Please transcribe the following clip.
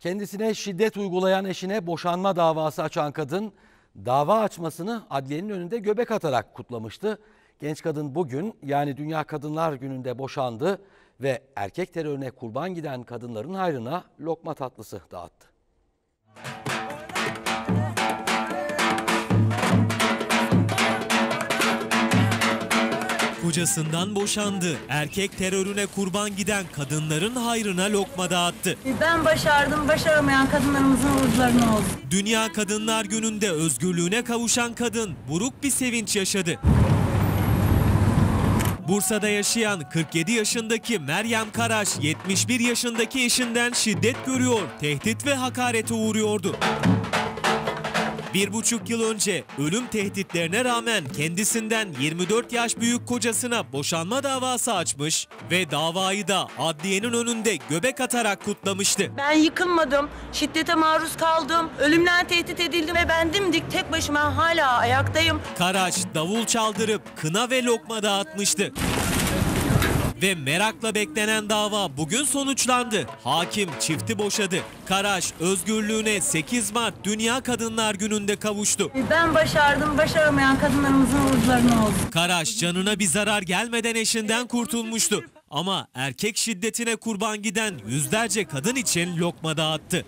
Kendisine şiddet uygulayan eşine boşanma davası açan kadın dava açmasını adliyenin önünde göbek atarak kutlamıştı. Genç kadın bugün yani Dünya Kadınlar Günü'nde boşandı ve erkek terörüne kurban giden kadınların hayrına lokma tatlısı dağıttı. Kocasından boşandı. Erkek terörüne kurban giden kadınların hayrına lokma dağıttı. Ben başardım, başaramayan kadınlarımızın uğurlarına olsun. Dünya Kadınlar Günü'nde özgürlüğüne kavuşan kadın buruk bir sevinç yaşadı. Bursa'da yaşayan 47 yaşındaki Meryem Karaş 71 yaşındaki eşinden şiddet görüyor, tehdit ve hakarete uğruyordu. Bir buçuk yıl önce ölüm tehditlerine rağmen kendisinden 24 yaş büyük kocasına boşanma davası açmış ve davayı da adliyenin önünde göbek atarak kutlamıştı. Ben yıkılmadım, şiddete maruz kaldım, ölümle tehdit edildim ve ben dimdik tek başıma hala ayaktayım. Karaç davul çaldırıp kına ve lokma dağıtmıştı. Ve merakla beklenen dava bugün sonuçlandı. Hakim çifti boşadı. Karaş özgürlüğüne 8 Mart Dünya Kadınlar Günü'nde kavuştu. Ben başardım, başaramayan kadınlarımızın uğurlarına olsun. Karaş canına bir zarar gelmeden eşinden kurtulmuştu. Ama erkek şiddetine kurban giden yüzlerce kadın için lokma dağıttı.